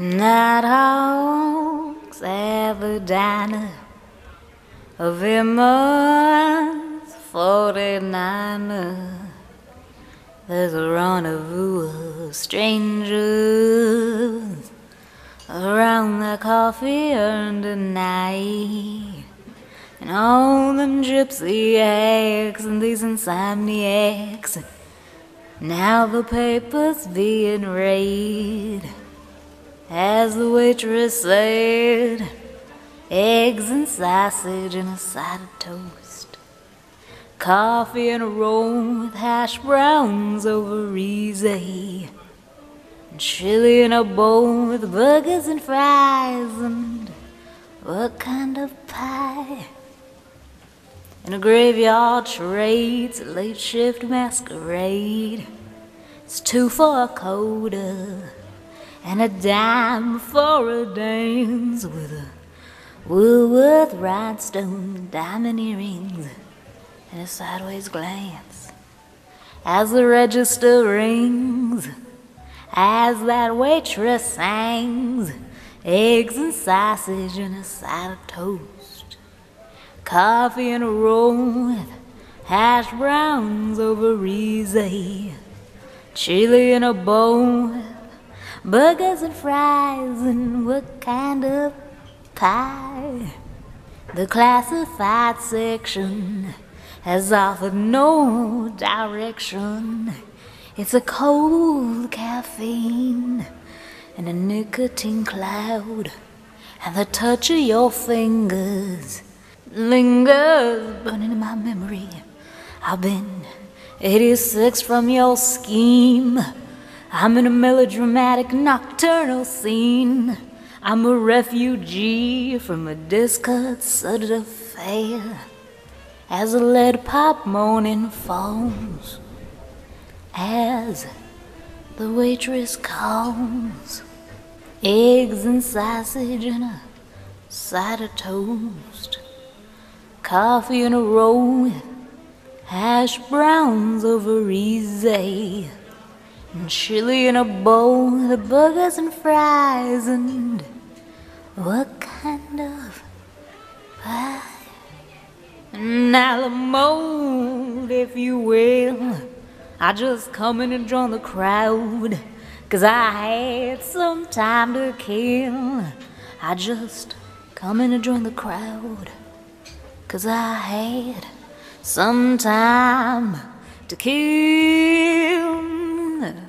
Nighthawks have a diner of Emma's 49er. There's a rendezvous of strangers around the coffee urn tonight. And all them gypsy eggs and these insomniacs. Now the paper's being read. As the waitress said, eggs and sausage and a side of toast. Coffee and a roll with hash browns over easy. And chili in a bowl with burgers and fries. And what kind of pie? In a graveyard charade, a late shift masquerade. It's two for a coda and a dime for a dance with a Woolworth rhinestone diamond earrings and a sideways glance. As the register rings, as that waitress sings, eggs and sausage and a side of toast, coffee and a roll with hash browns over easy, chili in a bowl burgers and fries and what kind of pie. The classified section has offered no direction. It's a cold caffeine and a nicotine cloud, and the touch of your fingers lingers burning in my memory. I've been 86 from your scheme. I'm in a melodramatic nocturnal scene. I'm a refugee from a disconcerted affair. As a lead pop moaning falls, as the waitress calls, eggs and sausage and a side of toast, coffee and a roll, hash browns over easy and chili in a bowl, the burgers and fries, and what kind of pie? An Alamo, if you will. I just come in and join the crowd, cause I had some time to kill. I just come in and join the crowd, cause I had some time to kill. 真的